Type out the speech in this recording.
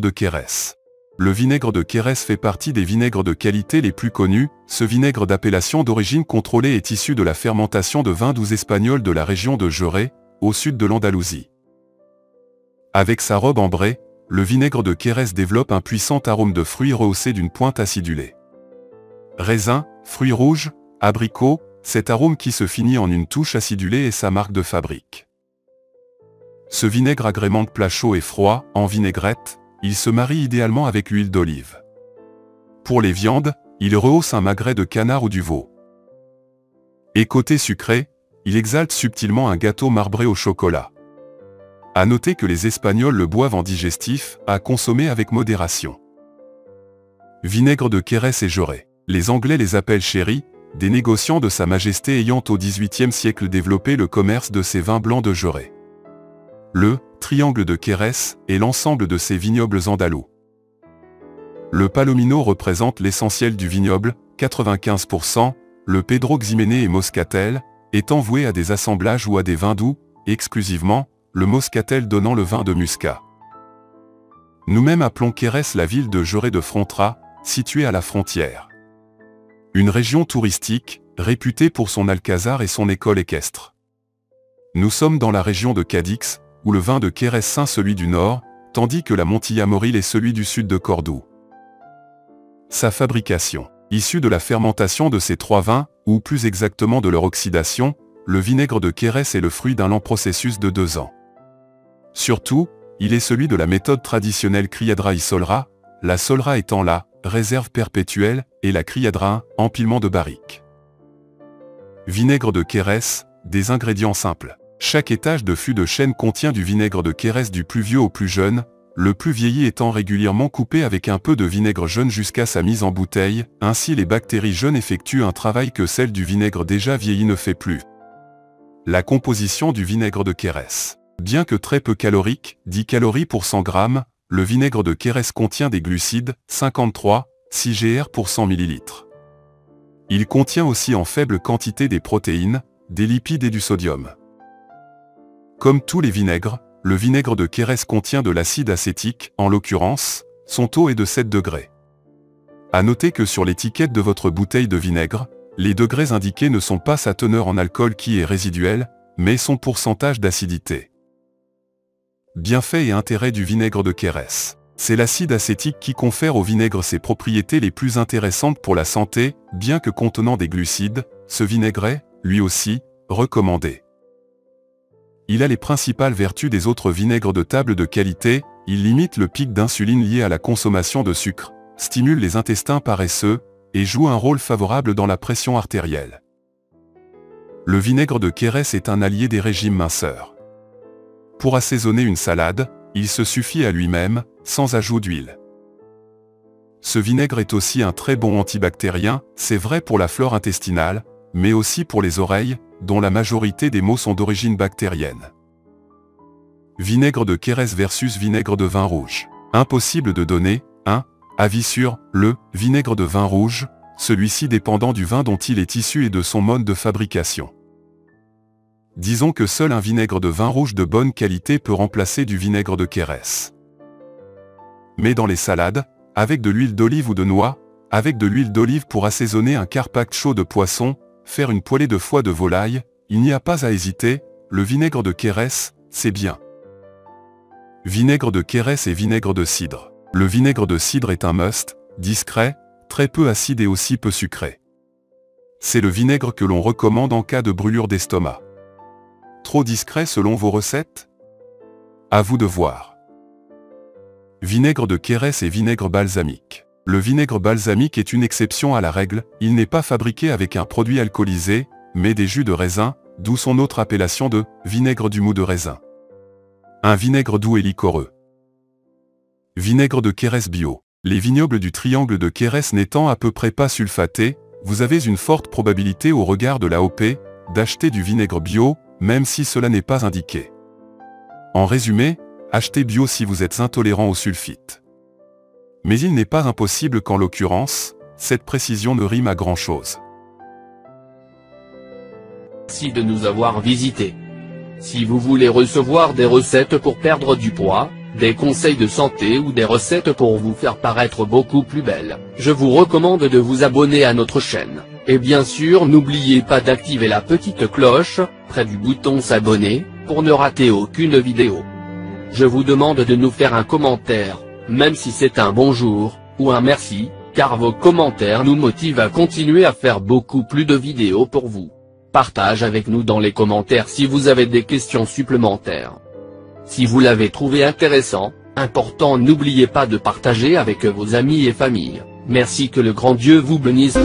de Quérès. Le vinaigre de Quérès fait partie des vinaigres de qualité les plus connus. Ce vinaigre d'appellation d'origine contrôlée est issu de la fermentation de vins doux espagnols de la région de Jerez, au sud de l'Andalousie. Avec sa robe ambrée, le vinaigre de Quérès développe un puissant arôme de fruits rehaussé d'une pointe acidulée. Raisin, fruits rouges, abricots, cet arôme qui se finit en une touche acidulée est sa marque de fabrique. Ce vinaigre agrémente plat chaud et froid, en vinaigrette, il se marie idéalement avec l'huile d'olive. Pour les viandes, il rehausse un magret de canard ou du veau. Et côté sucré, il exalte subtilement un gâteau marbré au chocolat. À noter que les Espagnols le boivent en digestif, à consommer avec modération. Vinaigre de Quérès et Joré. Les Anglais les appellent sherry, des négociants de Sa Majesté ayant au XVIIIe siècle développé le commerce de ces vins blancs de Joré. Le triangle de Quérès est l'ensemble de ces vignobles andalous. Le Palomino représente l'essentiel du vignoble, 95%, le Pedro Ximénez et Moscatel, étant voué à des assemblages ou à des vins doux, exclusivement, le Moscatel donnant le vin de Muscat. Nous-mêmes appelons Quérès la ville de Joré de Frontera, située à la frontière. Une région touristique, réputée pour son alcazar et son école équestre. Nous sommes dans la région de Cadix, où le vin de Quérès saint celui du nord, tandis que la Montilla Moril est celui du sud de Cordoue. Sa fabrication. Issue de la fermentation de ces trois vins, ou plus exactement de leur oxydation, le vinaigre de Quérès est le fruit d'un lent processus de deux ans. Surtout, il est celui de la méthode traditionnelle Criadra y Solra, la Solra étant la réserve perpétuelle et la Criadra empilement de barriques. Vinaigre de Quérès, des ingrédients simples. Chaque étage de fût de chêne contient du vinaigre de Quérès du plus vieux au plus jeune, le plus vieilli étant régulièrement coupé avec un peu de vinaigre jeune jusqu'à sa mise en bouteille, ainsi les bactéries jeunes effectuent un travail que celle du vinaigre déjà vieilli ne fait plus. La composition du vinaigre de Quérès. Bien que très peu calorique, 10 calories pour 100 grammes, le vinaigre de Quérès contient des glucides, 53, 6 gr pour 100 ml. Il contient aussi en faible quantité des protéines, des lipides et du sodium. Comme tous les vinaigres, le vinaigre de Quérès contient de l'acide acétique, en l'occurrence, son taux est de 7 degrés. À noter que sur l'étiquette de votre bouteille de vinaigre, les degrés indiqués ne sont pas sa teneur en alcool qui est résiduelle, mais son pourcentage d'acidité. Bienfaits et intérêts du vinaigre de Quérès. C'est l'acide acétique qui confère au vinaigre ses propriétés les plus intéressantes pour la santé, bien que contenant des glucides, ce vinaigre est, lui aussi, recommandé. Il a les principales vertus des autres vinaigres de table de qualité, il limite le pic d'insuline lié à la consommation de sucre, stimule les intestins paresseux, et joue un rôle favorable dans la pression artérielle. Le vinaigre de Quérès est un allié des régimes minceurs. Pour assaisonner une salade, il se suffit à lui-même, sans ajout d'huile. Ce vinaigre est aussi un très bon antibactérien, c'est vrai pour la flore intestinale, mais aussi pour les oreilles, dont la majorité des maux sont d'origine bactérienne. Vinaigre de Quérès versus vinaigre de vin rouge. Impossible de donner, un avis sur le vinaigre de vin rouge, celui-ci dépendant du vin dont il est issu et de son mode de fabrication. Disons que seul un vinaigre de vin rouge de bonne qualité peut remplacer du vinaigre de Quérès. Mais dans les salades, avec de l'huile d'olive ou de noix, avec de l'huile d'olive pour assaisonner un carpaccio de poisson, faire une poêlée de foie de volaille, il n'y a pas à hésiter, le vinaigre de Quérès, c'est bien. Vinaigre de Quérès et vinaigre de cidre. Le vinaigre de cidre est un must, discret, très peu acide et aussi peu sucré. C'est le vinaigre que l'on recommande en cas de brûlure d'estomac. Trop discret selon vos recettes? À vous de voir. Vinaigre de Quérès et vinaigre balsamique. Le vinaigre balsamique est une exception à la règle, il n'est pas fabriqué avec un produit alcoolisé, mais des jus de raisin, d'où son autre appellation de vinaigre du mou de raisin. Un vinaigre doux et liquoreux. Vinaigre de Quérès bio. Les vignobles du triangle de Quérès n'étant à peu près pas sulfatés, vous avez une forte probabilité au regard de l'AOP, d'acheter du vinaigre bio, même si cela n'est pas indiqué. En résumé, achetez bio si vous êtes intolérant au sulfite. Mais il n'est pas impossible qu'en l'occurrence, cette précision ne rime à grand-chose. Merci de nous avoir visités. Si vous voulez recevoir des recettes pour perdre du poids, des conseils de santé ou des recettes pour vous faire paraître beaucoup plus belle, je vous recommande de vous abonner à notre chaîne. Et bien sûr n'oubliez pas d'activer la petite cloche, près du bouton s'abonner, pour ne rater aucune vidéo. Je vous demande de nous faire un commentaire, même si c'est un bonjour, ou un merci, car vos commentaires nous motivent à continuer à faire beaucoup plus de vidéos pour vous. Partage avec nous dans les commentaires si vous avez des questions supplémentaires. Si vous l'avez trouvé intéressant, important n'oubliez pas de partager avec vos amis et familles. Merci que le grand Dieu vous bénisse.